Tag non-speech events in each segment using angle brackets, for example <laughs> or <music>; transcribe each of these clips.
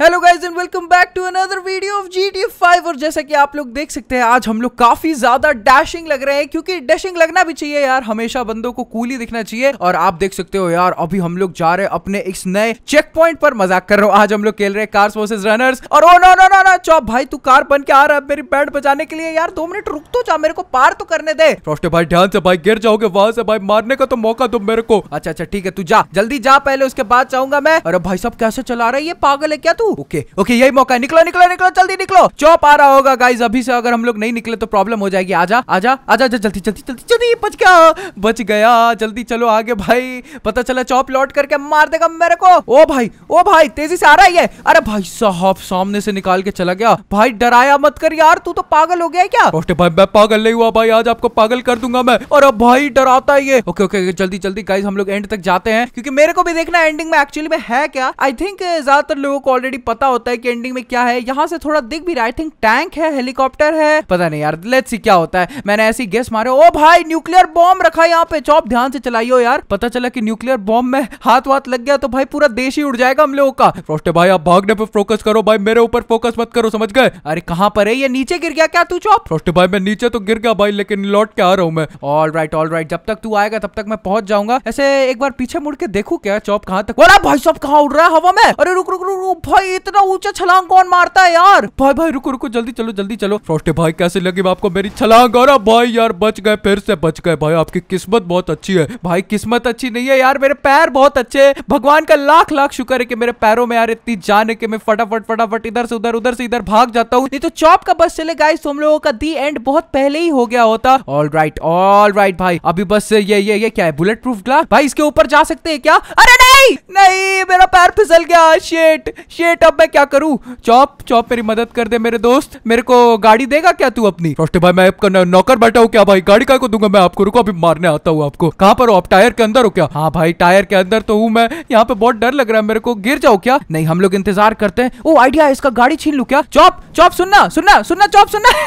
Hello guys and welcome back to another video of GTA 5 और जैसा कि आप लोग देख सकते हैं आज हम लोग काफ़ी ज़्यादा डैशिंग लग रहे हैं क्योंकि डैशिंग लगना भी चाहिए यार। हमेशा बंदों को कूल ही दिखना चाहिए। और आप देख सकते हो यार अभी हम लोग जा रहे हैं अपने इस नए चेक पॉइंट पर। मज़ाक कर रहा हूँ आज हम लोग खेल रहे हैं कार्स वर्सेस रनर्स और ओ no no no no Chop भाई तू कार बन के आ रहा है मेरी बैंड बजाने के लिए। यार दो मिनट रुक तो जा मेरे को पार तो करने दे। रोस्टे भाई ध्यान से भाई गिर जाओगे वहाँ से भाई मारने का तो मौका दो मेरे को। अच्छा अच्छा ठीक है तू जा। जल्दी जा पहले उसके बाद चाहूँगा मैं। अरे भाई साहब कैसे चला रहा है ये? पागल है क्या तू? ओके ओके यही मौका है। निकलो निकलो निकलो, जल्दी निकलो। चौप आ रहा होगा गाइस अभी से अगर हम लोग नहीं निकले तो प्रॉब्लम हो जाएगी। आजा आजा आजा जल्दी जल्दी जल्दी जल्दी, बच गया। बच गया, जल्दी चलो आगे भाई। पता चला चौप लौट करके मार देगा मेरे को। ओ भाई ओ भाई, तेज़ी से आ रहा है। अरे भाई, साहब, सामने से निकाल के चला गया। भाई, डराया मत कर यार, तू तो पागल हो गया क्या? रोस्टे भाई, मैं पागल नहीं हुआ भाई, आज आपको पागल कर दूँगा मैं। और अब भाई, डराता है ये। ओके ओके जल्दी जल्दी गाइस हम लोग एंड तक जाते हैं। क्योंकि मेरे को भी देखना एंडिंग में एक्चुअली में है क्या? आई थिंक ज़्यादातर लोगों को ऑलरेडी पता होता है कि एंडिंग में क्या है। यहाँ से थोड़ा दिख भी रहा आई थिंक टैंक है हेलीकॉप्टर है। पता नहीं यार लेट्स सी क्या होता है। मैंने ऐसी गेस मारे। ओ भाई न्यूक्लियर बॉम्ब रखा यहाँ पे। चौप, ध्यान से चलाइयो यार। पता चला कि न्यूक्लियर बॉम्ब में हाथ वाथ लग गया तो भाई पूरा देश ही उड़ जाएगा हम लोगों का। रोस्टे भाई, आप भागने पे फोकस करो। भाई, मेरे ऊपर फोकस मत करो, समझ गए? अरे कहाँ पर है? ये नीचे गिर गया क्या तू चौप? रोस्टे भाई, मैं नीचे तो गिर गया भाई, लेकिन लौट के आ रहा हूँ मैं। ऑल राइट ऑल राइट जब तक तू आएगा, तब तक मैं पहुँच जाऊँगा। ऐसे एक बार पीछे मुड़ के देखू क्या चौप कहाँ तक बोला भाई साहब कहाँ उड़ रहा है हवा में? अरे रुक रुक रुक रुक, भाई इतना ऊँचा छलांग कौन मारता है यार? भाई भाई, रुको रुको, जल्दी चलो जल्दी चलो। रोस्टे भाई, कैसे लगी आपको मेरी छलांग? और भाई, यार, बच गए, फिर से बच गए। भाई, आपकी किस्मत बहुत अच्छी है। भाई, किस्मत अच्छी नहीं है यार, मेरे पैर बहुत अच्छे हैं। भगवान का लाख लाख शुक्र है कि मेरे पैरों में यार इतनी जान है कि मैं फटाफट फटाफट इधर से, उधर उधर से, इधर भाग जाता हूँ। नहीं तो चौप का बस चले तो हम लोगों का दी एंड बहुत पहले ही हो गया होता। ऑल राइट ऑल राइट भाई, अभी बस ये ये ये क्या है बुलेट प्रूफ ग्लास भाई, इसके ऊपर जा सकते हैं क्या? अरे नहीं! नहीं, मेरा पैर फिसल गया शेट शेट अब मैं क्या करूँ? चौप चौप मेरी मदद कर दे मेरे दोस्त। मेरे को गाड़ी देगा क्या तू अपनी? रोस्टे भाई, मैं आपका नौकर बैठा हूँ क्या भाई? गाड़ी का को दूँगा मैं आपको? रुको, अभी मारने आता हूँ आपको। कहाँ पर हो आप? टायर के अंदर हो क्या? हाँ भाई, टायर के अंदर तो हूँ मैं। यहाँ पे बहुत डर लग रहा है मेरे को। गिर जाओ क्या? नहीं, हम लोग इंतज़ार करते हैं। ओ, आइडिया है, इसका गाड़ी छीन लू क्या? चौप चौप, सुनना सुनना सुनना, चौप, सुनना।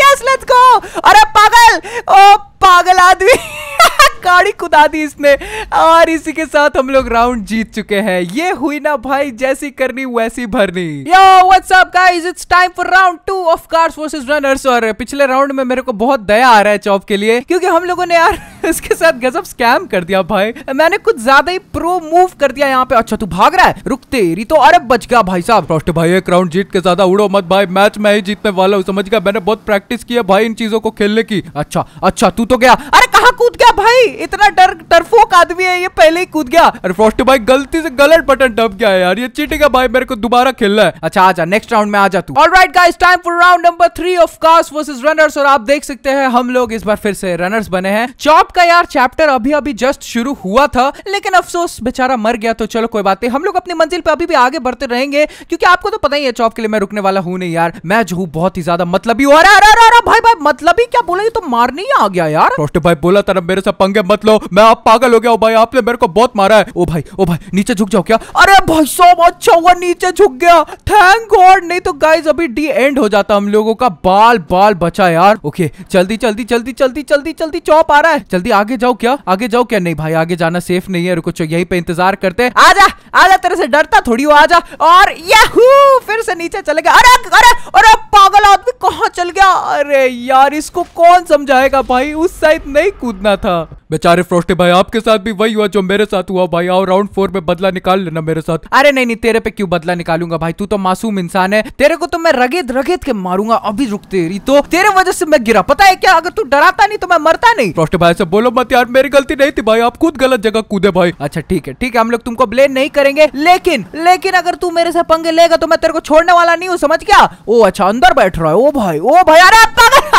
यस लेट्स गो अरे पागल! ओ, पागल आदमी! <laughs> गाड़ी कुदा दी इसने। और इसी के साथ हम लोग राउंड जीत चुके हैं। ये हुई ना भाई, जैसी करनी वैसी भरनी। Yo what's up guys it's time for round two of cars versus runners और पिछले राउंड में मेरे को बहुत दया आ रहा है चौप के लिए, क्योंकि हम लोगों ने यार <laughs> इसके साथ गजब स्कैम कर दिया भाई। मैंने कुछ ज़्यादा ही प्रो मूव कर दिया यहाँ पे। अच्छा तू भाग रहा है? रुक तेरी तो अरे बच गया भाई साहब। रोस्ट भाई, एक राउंड जीत के ज़्यादा उड़ो मत भाई। मैच में ही जीतने वाला हूँ, समझ गया? मैंने बहुत प्रैक्टिस किया भाई इन चीज़ों को खेलने की। अच्छा अच्छा तू तो गया। अरे कहा कूद गया भाई? इतना डर, डरफोक आदमी है, ये पहले ही कूद गया। अरे फ्रॉस्टी भाई, गलती से गलत बटन दब गया है यार, ये चीटिंग है भाई, मेरे को दोबारा खेलना है। अच्छा आजा नेक्स्ट राउंड में आजा तू। Alright guys time for round number three of cars versus runners और आप देख सकते हैं, हम लोग इस बार फिर से रनर्स बने हैं। चॉप का यार चैप्टर अभी अभी जस्ट शुरू हुआ था, लेकिन अफसोस, बेचारा मर गया तो चलो कोई बात नहीं, हम लोग अपनी मंजिल पे अभी भी आगे बढ़ते रहेंगे, क्योंकि आपको तो पता ही है चॉप के लिए मैं रुकने वाला हूँ नहीं यार। मैं जो हूँ, बहुत ही ज़्यादा मतलब ही अरे अरे अरे भाई भाई मतलब ही क्या बोला, ये तो मारने ही आ गया यार। भाई बोला था मेरे से पंगे मत लो, मैं आप पागल हो गया भाई, आपने मेरे को बहुत मारा है। ओ भाई ओ भाई, नीचे झुक जाओ क्या? अरे भाई साहब अच्छा हुआ नीचे झुक गया। थैंक गॉड नहीं तो गाइस अभी डी एंड हो जाता हम लोगों का। बाल बाल बचा यार। ओके जल्दी जल्दी जल्दी जल्दी जल्दी जल्दी चौप आ रहा है। जल्दी आगे जाओ क्या? आगे जाओ क्या? नहीं भाई, आगे जाना सेफ़ नहीं है। रुको यहीं पे इंतज़ार करते हैं। आजा आजा, तेरे से डरता थोड़ी हो, आजा। और याहू, फिर से नीचे चले गया अरे अरे अरे, पागल आदमी कहाँ चल गया? अरे यार, इसको कौन समझाएगा भाई? उस साइड नहीं कूदना था। बेचारे फ्रोस्टे भाई, आपके साथ भी वही हुआ जो मेरे साथ हुआ भाई। आओ राउंड फोर में बदला निकाल लेना मेरे साथ। अरे नहीं नहीं, तेरे पे क्यों बदला निकालूँगा भाई? तू तो मासूम इंसान है। तेरे को तो मैं रगेद रगेद के मारूँगा। अभी रुक तेरी तो। तेरे वजह से मैं गिरा। पता है क्या? अगर तू डराता नहीं तो मैं मरता नहीं। फ्रोस्टे भाई से बोलो मत यार, मेरी गलती नहीं थी भाई। आप खुद गलत जगह कूदे भाई। अच्छा ठीक है ठीक है, हम लोग तुमको ब्लेम नहीं करेंगे। लेकिन लेकिन अगर तू मेरे से पंगे लेगा तो मैं तेरे को छोड़ने वाला नहीं हूँ, समझ गया? ओ अच्छा अंदर बैठ रहा है। ओ भाई ओ भाई, अरे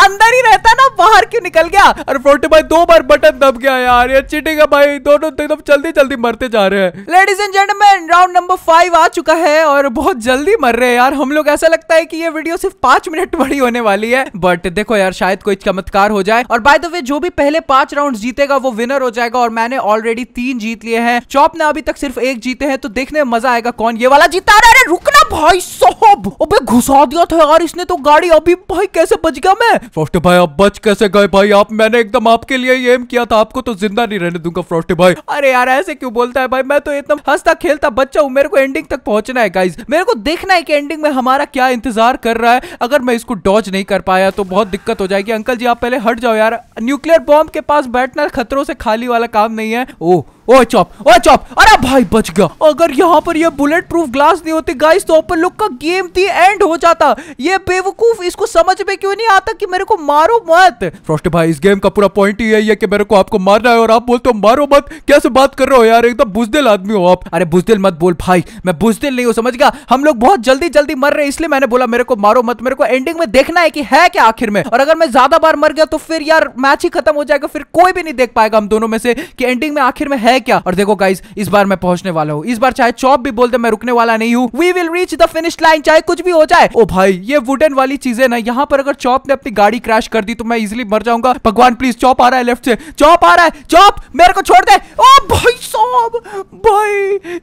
अंदर ही रहता ना, बाहर क्यों निकल गया? अरे फ्रोटे भाई, दो बार बटन दब गया यार ये चीटिंग है भाई। दोनों एकदम जल्दी जल्दी मरते जा रहे हैं। Ladies and gentleman round number five आ चुका है और बहुत जल्दी मर रहे हैं यार। हम लोग ऐसा लगता है कि ये वीडियो सिर्फ़ पाँच मिनट बड़ी होने वाली है। बट देखो यार शायद कोई चमत्कार हो जाए। और बाय द वे जो भी पहले पाँच राउंड जीतेगा वो विनर हो जाएगा। और मैंने ऑलरेडी तीन जीत लिए हैं। चौप ने अभी तक सिर्फ़ एक जीते हैं तो देखने में मज़ा आएगा कौन ये वाला जीता अरे रुकना भाई साहब! अबे घुसा दिया था यार इसने तो गाड़ी। अभी भाई कैसे बच गया मैं? फ़र्स्ट भाई अब बच कैसे गए भाई? आप मैंने एकदम आपके लिए एम किया था। आप आपको तो ज़िंदा नहीं रहने दूँगा फ्रॉस्टी भाई। अरे यार, ऐसे क्यों बोलता है भाई? मैं तो एकदम हंसता खेलता बच्चा हूँ, मेरे को एंडिंग तक पहुँचना है गाइज़ मेरे को देखना है कि एंडिंग में हमारा क्या इंतज़ार कर रहा है। अगर मैं इसको डॉच नहीं कर पाया तो बहुत दिक्कत हो जाएगी। अंकल जी, आप पहले हट जाओ यार। न्यूक्लियर बॉम्ब के पास बैठना खतरों से खाली वाला काम नहीं है। Oh oh Chop oh Chop. अरे भाई, बच गया। अगर यहाँ पर ये बुलेट प्रूफ ग्लास नहीं होती गाइस तो अपन लोग का गेम थी एंड हो जाता। ये बेवकूफ़, इसको समझ में क्यों नहीं आता कि मेरे को मारो मत? फ्रोस्टी भाई, इस गेम का पूरा पॉइंट ही यही है कि मेरे को आपको मारना है और आप बोलते हो, मारो मत। कैसे बात कर रहे हो यार? एकदम बुजदिल आदमी हो आप. अरे बुजदिल मत बोल भाई, मैं बुजदिल नहीं हूँ, समझ गया? हम लोग बहुत जल्दी जल्दी मर रहे इसलिए मैंने बोला, मेरे को मारो मत, मेरे को एंडिंग में देखना है कि है क्या आखिर में? और अगर मैं ज़्यादा बार मर गया तो फिर यार मैच ही खत्म हो जाएगा, फिर कोई भी नहीं देख पाएगा हम दोनों में से कि एंडिंग में आखिर में है क्या? और देखो गाइस इस बार मैं पहुँचने वाला हूँ। इस बार चाहे चौप भी बोलते मैं रुकने वाला नहीं हूँ। We will reach the finish line चाहे कुछ भी हो जाए। ओ भाई, ये वुडन वाली चीज़ें ना, यहाँ पर अगर चौप ने अपनी गाड़ी क्रैश कर दी तो मैं इजिली मर जाऊँगा। भगवान प्लीज़ चौप आ रहा है लेफ़्ट से। चौप आ रहा है। चौप, मेरे को छोड़ दे। ओ भाई साहब, भाई।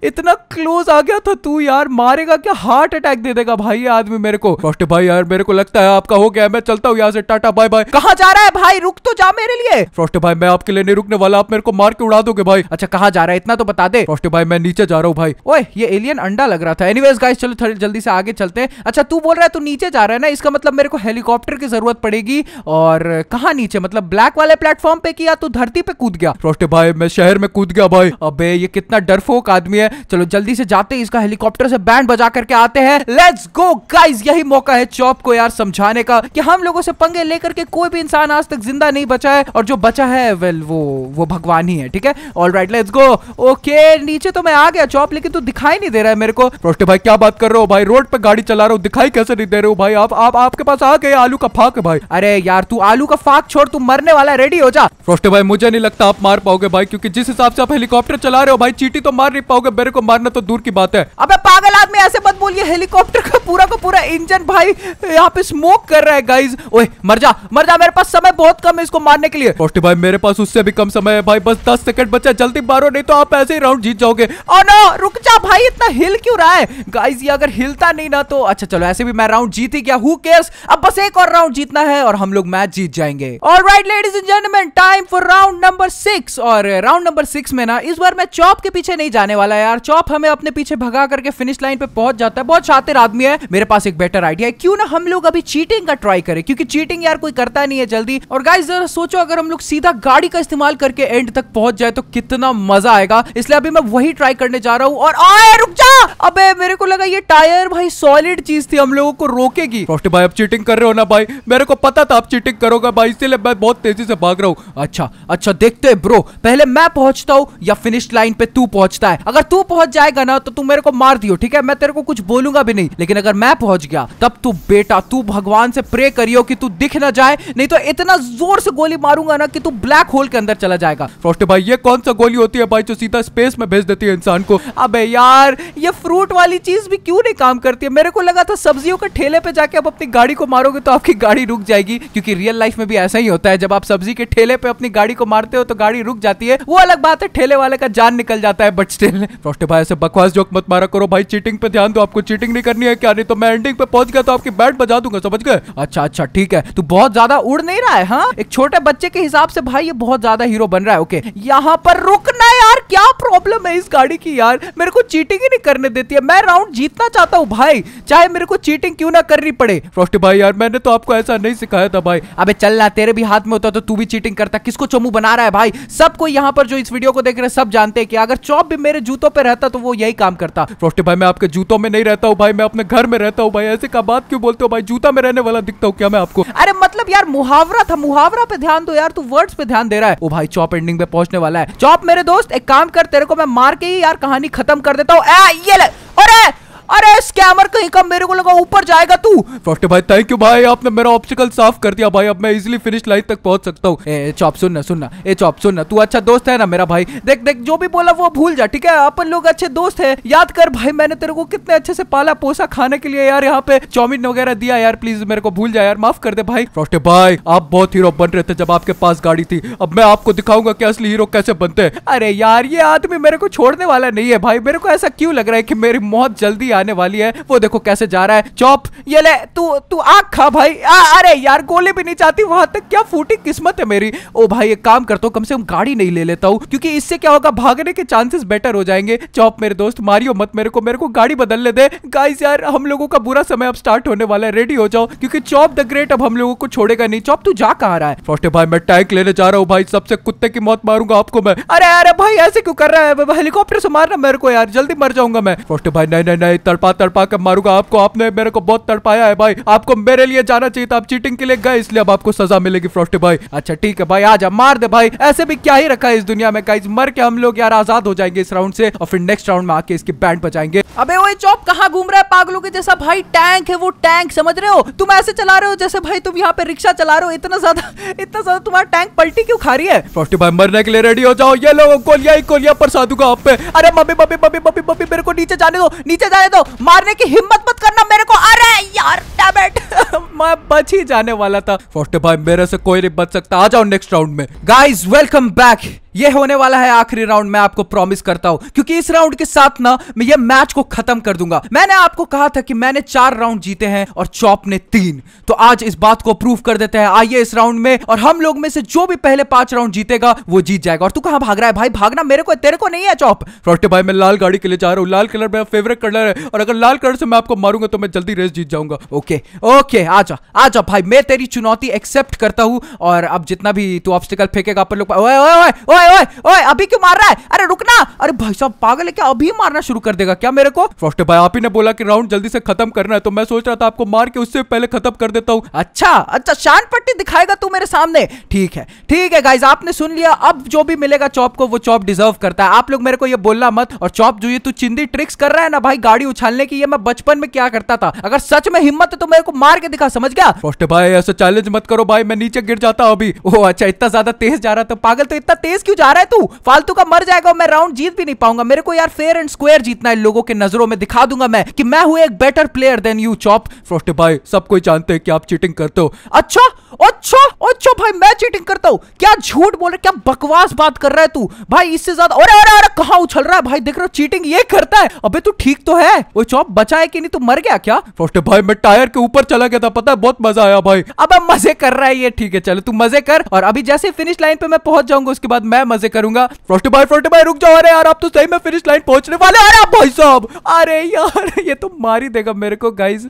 इतना क्लोज आ गया था तू यार। मारेगा क्या? हार्ट अटैक दे देगा भाई ये आदमी मेरे को। रोस्टे भाई यार मेरे को लगता है आपका हो गया मैं चलता हूँ यहाँ से। टाटा बाय बाय कहाँ जा रहा है भाई? रुक तो जा मेरे लिए। रोस्टे भाई मैं आपके लिए नहीं रुकने वाला। आप मेरे को मार के उड़ा दोगे भाई। अच्छा कहाँ जा रहा है? इतना तो बता दे। रोस्टे भाई मैं नीचे जा रहा हूँ भाई। ओए ये एलियन अंडा लग रहा था। एनीवेज गाइस चलो थोड़ी जल्दी से आगे चलते हैं। अच्छा तू बोल रहा है तू नीचे जा रहा है ना? इसका मतलब मेरे को हेलीकॉप्टर की ज़रूरत पड़ेगी। और कहाँ नीचे? मतलब ब्लैक वाले प्लेटफॉर्म पे किया? तू धरती पे कूद गया। रोस्टे भाई मैं शहर में कूद गया भाई। अबे ये कितना डरफोक आदमी है। चलो जल्दी से जाते हैं, इसका हेलीकॉप्टर से बैंड बजा करके आते हैं। लेट्स गो गाइस यही मौका है चॉप को यार समझाने का कि हम लोगों से पंगे लेकर के कोई भी इंसान आज तक ज़िंदा नहीं बचा है और जो बचा है वेल वो वो भगवान ही है, ठीक है? All right let's go okay नीचे तो मैं आ गया चॉप, लेकिन तू दिखाई नहीं दे रहा है मेरे को। रोस्टे भाई, क्या बात कर रहे हो भाई? रोड पे गाड़ी चला रहा हूँ, दिखाई कैसे नहीं दे रहे हो भाई? आप आप, आपके पास आ गए आलू का फाक भाई। अरे यार, तू आलू का फाक छोड़, तू मरने वाला रेडी हो जा। रोस्टे भाई, मुझे नहीं लगता आप मार पाओगे भाई, क्योंकि जिस हिसाब से आप हेलीकॉप्टर चला रहे हो भाई, चीटी तो मार नहीं पाओगे मेरे को मारना तो दूर की बात है। अब, पागल आदमी, ऐसे मत बोलिए, हेलीकॉप्टर का पूरा का पूरा इंजन भाई यहाँ पे स्मोक कर रहा है गाइज़ ओए, मर जा मर जा, मेरे पास समय बहुत कम है इसको मारने के लिए। भाई, मेरे पास उससे भी कम समय है भाई, बस दस सेकंड बचा, जल्दी मारो, नहीं तो आप ऐसे ही राउंड जीत जाओगे। ओ नो रुक जा भाई, इतना हिल क्यों रहा है? गाइस ये अगर हिलता नहीं ना तो अच्छा चलो, ऐसे भी मैं राउंड जीत ही गया हु केयर्स अब बस एक और राउंड जीतना है और हम लोग मैच जीत जाएँगे। Alright ladies and gentleman time for round number six और राउंड नंबर सिक्स में ना, इस बार मैं चॉप के पीछे नहीं जाने वाला है यार। चॉप हमें अपने पीछे भगा करके फिनिश लाइन पे पहुँच जाता है। बहुत शातिर आदमी है। मेरे पास एक बेटर आइडिया है। क्यों ना हम लोग अभी चीटिंग का ट्राई करें? क्योंकि चीटिंग यार कोई करता नहीं है जल्दी। और गाइस जरा सोचो, अगर हम लोग सीधा गाड़ी का इस्तेमाल करके एंड तक पहुँच जाए तो कितना मज़ा आएगा। इसलिए अभी मैं वही ट्राई करने जा रहा हूँ। और आए, रुक जा! अबे, मेरे को लगा ये टायर भाई सॉलिड चीज़ थी। हम लोगों को रोकेगी। भाई, आप चीटिंग कर रहे हो ना भाई? मेरे को पता था आप चीटिंग करोगे भाई, इसीलिए मैं बहुत तेज़ी से भाग रहा हूँ। अच्छा अच्छा देखते ब्रो पहले मैं पहुँचता हूँ या फिनिश लाइन पे तू पहुँचता है? अगर तू पहुँच जाएगा ना तो तू मेरे को मार दियो ठीक है? मैं तेरे को कुछ बोलूँगा भी नहीं लेकिन अगर मैं पहुँच गया तब तू बेटा तू भगवान से प्रे करियो कि तू दिख ना जाए नहीं तो इतना ज़ोर से गोली मारूँगा ना कि तू ब्लैक होल के अंदर चला जाएगा। रोस्टे भाई ये कौन सा गोली होती है भाई जो सीधा स्पेस में भेज देती है इंसान को? अबे यार ये फ्रूट वाली चीज़ भी क्यों नहीं काम करती है? मेरे को लगा था सब्जियों के ठेले पे जाके आप अपनी गाड़ी को मारोगे तो आपकी गाड़ी रुक जाएगी क्योंकि रियल लाइफ में भी ऐसा ही होता है। जब आप सब्ज़ी के ठेले पे अपनी गाड़ी को मारते हो तो गाड़ी रुक जाती है। वो अलग बात है ठेले वाले का जान निकल जाता है बट स्टिल रोस्टे भाई ऐसे बकवास जोक मत मारा करो भाई। चीटिंग पे ध्यान दो, आपको चीटिंग नहीं करनी है क्या? नहीं तो मैं एंडिंग पे पहुँच गया तो आपकी बैट बजा दूँगा, समझ गए? अच्छा अच्छा ठीक है। तू बहुत ज़्यादा उड़ नहीं रहा है हाँ? एक छोटे बच्चे के हिसाब से भाई, ये बहुत ज़्यादा हीरो बन रहा है ओके यहाँ पर रुकना क्या प्रॉब्लम है इस गाड़ी की यार? मेरे को चीटिंग ही नहीं करने देती है। मैं राउंड जीतना चाहता हूँ भाई। चाहे मेरे को चीटिंग क्यों ना करनी पड़े। रोस्टे भाई यार, मैंने तो आपको ऐसा नहीं सिखाया था भाई। अबे चलना तेरे भी हाथ में होता तो तू भी चीटिंग करता। किसको चमू बना रहा है भाई? सबको यहाँ पर जो इस वीडियो को देख रहे सब जानते हैं कि अगर चौप भी मेरे जूतों पर रहता तो वो यही काम करता। रोस्टे भाई, मैं आपके जूतों में नहीं रहता हूँ भाई। मैं अपने घर में रहता हूँ भाई। ऐसे का बात क्यों बोलते हो भाई? जूता में रहने वाला दिखता हूँ क्या मैं आपको? अरे मतलब यार, मुहावरा था। मुहावरा पे ध्यान दो यार। तू वर्ड्स पे ध्यान दे रहा है। ओ भाई चौप एंडिंग पे पहुँचने वाला है। चौप मेरे दोस्त, एक काम कर, तेरे को मैं मार के ही यार कहानी खत्म कर देता हूँ। ये ले अरे अरे स्कैमर कहीं का मेरे को लगा ऊपर जाएगा तू। रोस्टे भाई थैंक यू भाई, आपने मेरा ऑप्शिकल साफ़ कर दिया भाई। अब मैं इजिली फिनिश लाइन तक पहुँच सकता हूँ। चॉप, सुनना सुनना। ए, चॉप, सुनना। तू अच्छा दोस्त है ना मेरा भाई? देख देख, जो भी बोला वो भूल जा, ठीक है? अपन लोग अच्छे दोस्त है। याद कर भाई, मैंने तेरे को कितने अच्छे से पाला पोसा खाने के लिए यार, यहाँ पे चाउमीन वगैरह दिया यार प्लीज़ मेरे को भूल जा यार, माफ़ कर दे भाई। रोस्टे भाई, आप बहुत हीरो बन रहे थे जब आपके पास गाड़ी थी। अब मैं आपको दिखाऊँगा कि असली हीरो कैसे बनते हैं। अरे यार, ये आदमी मेरे को छोड़ने वाला नहीं है भाई। मेरे को ऐसा क्यों लग रहा है कि मेरी मौत जल्दी आने वाली है। वो देखो कैसे जा रहा है। चौप ये ले तू तू आग खा भाई। आ, अरे यार गोली भी नहीं चाहती। वहाँ तक क्या फूटी किस्मत है मेरी। ओ भाई एक काम करता हूँ कम से कम गाड़ी नहीं ले लेता हूँ क्योंकि इससे क्या होगा भागने के चांसेस बेटर हो जाएँगे। चौप मेरे दोस्त मारियो मत मेरे को मेरे को गाड़ी बदलने दे। गाइस यार हम लोगों का बुरा समय अब स्टार्ट होने वाला है। रेडी हो जाओ क्योंकि चौप द ग्रेट अब हम लोगों को छोड़ेगा नहीं। चौप तू जा कहाँ रहा है? फ्रॉस्टी भाई मैं टैंक लेने जा रहा हूँ भाई। सबसे कुत्ते की मौत मारूँगा आपको मैं। अरे अरे भाई ऐसे क्यों कर रहा है? हेलीकॉप्टर से मारना मेरे को यार जल्दी मर जाऊँगा मैं। फ्रॉस्टी भाई नहीं नहीं नहीं तड़पा तड़पा कर मारूँगा। आपको आपने मेरे को बहुत तड़पाया है भाई। आपको मेरे लिए जाना चाहिए था। आप चीटिंग के लिए गए इसलिए अब आपको सजा मिलेगी फ्रॉस्टी भाई। अच्छा ठीक है भाई आ जा मार दे भाई। ऐसे भी क्या ही रखा है इस दुनिया में गाइस मर के हम लोग यार आज़ाद हो जाएँगे इस राउंड से और फिर नेक्स्ट राउंड में आके इसकी बैंड बचाएँगे अबे वो चौप कहाँ घूम रहा है? पागलों के जैसा भाई टैंक है वो टैंक समझ रहे हो? तुम ऐसे चला रहे हो जैसे भाई तुम यहाँ पे रिक्शा चला रहे हो। इतना ज़्यादा इतना ज़्यादा तुम्हारा टैंक पलटी क्यों खा रही है? फ्रॉस्टी भाई मरने के लिए रेडी हो जाओ। ये लोग कोलिया ही कोलिया पर साधुगा आप पे। अरे mummy mummy mummy mummy mummy मेरे को नीचे जाने दो नीचे जाने दो। मारने की हिम्मत मत करना मेरे को, अरे यार डैमेट <laughs> मैं बच ही जाने वाला था। फ्रॉस्टी भाई मेरे से कोई नहीं बच सकता। आ जाओ नेक्स्ट राउंड में। गाइस वेलकम बैक ये होने वाला है आखिरी राउंड मैं आपको प्रॉमिस करता हूँ। क्योंकि इस राउंड के साथ ना, मैं ये मैच को खत्म कर दूँगा। मैंने आपको कहा था कि मैंने चार राउंड जीते हैं और चॉप ने तीन। तो आज इस बात को प्रूव कर देते हैं। आइए इस राउंड में और हम लोग में से जो भी पहले पाँच राउंड जीतेगा, वो जीत जाएगा। और तू कहा भाग रहा है भाई? भागना मेरे को, तेरे को नहीं है चॉप। फ्रॉस्टी भाई मैं लाल गाड़ी के लिए जा रहा हूँ। लाल कलर मेरा फेवरेट कलर है। और अगर लाल कलर से मैं आपको मारूँगा तो मैं जल्दी रेस जीत जाऊँगा। ओके ओके, आजा आजा भाई, मैं तेरी चुनौती एक्सेप्ट करता हूँ। और अब जितना भी तू ऑब्स्टिकल फेंकेगा, अपन लोग, ओए ओए ओए ओए ओए ओए, अभी क्यों मार रहा है? अरे रुकना! अरे भाई साहब, पागल है क्या? अभी मारना शुरू कर देगा क्या मेरे को? फ्रॉस्टी भाई, आप ही ने बोला कि राउंड जल्दी से खत्म करना है तो मैं सोच रहा था आपको मार के उससे पहले खत्म कर देता हूँ। अच्छा अच्छा शान पट्टी दिखाएगा तू मेरे सामने। ठीक है ठीक है गाइज़ आपने सुन लिया। अब जो भी मिलेगा चॉप को, वो चॉप डिजर्व करता है। आप लोग मेरे को ये बोलना मत, और चॉप जो ये तू चिंदी ट्रिक्स कर रहा है ना भाई, गाड़ी उछालने की ये मैं बचपन में क्या करता था? अगर सच में हिम्मत है तो मेरे को मार के दिखा समझ गया? फ्रॉस्टी भाई ऐसा चैलेंज मत करो भाई मैं नीचे गिर जाता अभी। ओ अच्छा इतना ज़्यादा तेज जा रहा था। पागल तो इतना तेज क्यों जा रहा है तू? फालतू का मर जाएगा मैं राउंड जीत भी नहीं पाऊँगा। मेरे को यार फेयर एंड स्क्वायर जीतना है लोगों के नज़रों में दिखा दूँगा मैं कि मैं हूँ एक better player than you Chop Frosty भाई सब कोई जानते हैं कि आप चीटिंग करते हो। अच्छा अच्छा अच्छा भाई मैं चीटिंग करता हूँ? क्या झूठ बोल रहा क्या बकवास बात कर रहा है तू? भाई इससे ज़्यादा अरे अरे अरे कहाँ उछल रहा है भाई? देख रहा हो चीटिंग ये करता है। अबे तू ठीक तो है? वो चॉप बचा है कि नहीं? तू मर गया क्या? फ्रॉस्टी भाई, मैं टायर के ऊपर चला गया था, पता है? बहुत मज़ा आया भाई। अब मज़े कर रहा है ये, ठीक है, चलो, तू मज़े कर, और अभी जैसे फिनिश लाइन पे मैं पहुँच जाऊँगा, उसके बाद मैं मज़े करूँगा। फ्रॉस्टी भाई फ्रॉस्टी भाई, रुक जाओ, अरे यार, आप तो सही में फिनिश लाइन पहुँचने वाले अरे भाई साहब। अरे यार, ये तो मार ही देगा मेरे को गाइस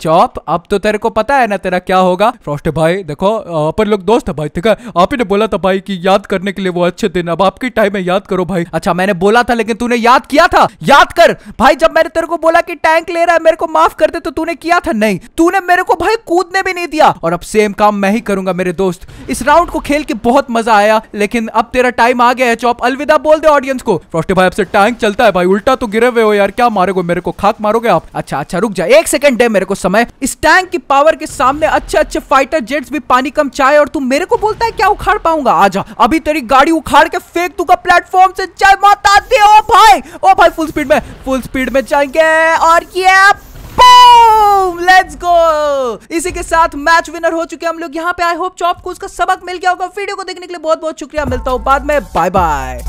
चॉप अब तो तेरे को पता है ना तेरा क्या होगा। फ्रॉस्टी भाई, देखो अपन लोग दोस्त है भाई, ठीक है? आप ही ने बोला था भाई की याद करने के लिए वो अच्छे दिन अब आपकी टाइम है, याद करो भाई। अच्छा मैंने बोला था, लेकिन तूने याद किया था? याद कर भाई, जब मैंने तेरे को बोला कि टैंक ले रहा है, मेरे को माफ़ कर दे तो तूने किया था? नहीं। तूने मेरे को भाई कूदने भी नहीं दिया। और अब सेम काम मैं ही करूँगा, मेरे दोस्त। इस राउंड को खेल के बहुत मज़ा आया, लेकिन अब तेरा टाइम आ गया है, चॉप। अलविदा बोल दे ऑडियंस को। फ्रॉस्टी भाई आपसे टैंक चलता है भाई। उल्टा तो गिरे हुए हो यार, क्या मारोगे? मेरे को खाक मारोगे आप? अच्छा अच्छा रुक जाए एक सेकंड दे मेरे को समय। इस टैंक की पावर के सामने अच्छे अच्छे फाइटर जेट्स भी पानी कम चाहे, और तू मेरे को बोलता है क्या उखाड़ पाऊँगा? आजा, अभी तेरी गाड़ी उखाड़ के फेंक दूँगा प्लेटफॉर्म से। जय माता दी। ओ भाई ओ भाई फुल स्पीड में फुल स्पीड में जाएँगे और ये लेट्स गो इसी के साथ मैच विनर हो चुके हम लोग। यहाँ पे आई होप चॉप को उसका सबक मिल गया होगा। वीडियो को देखने के लिए बहुत बहुत शुक्रिया। मिलता हूँ बाद में। Bye bye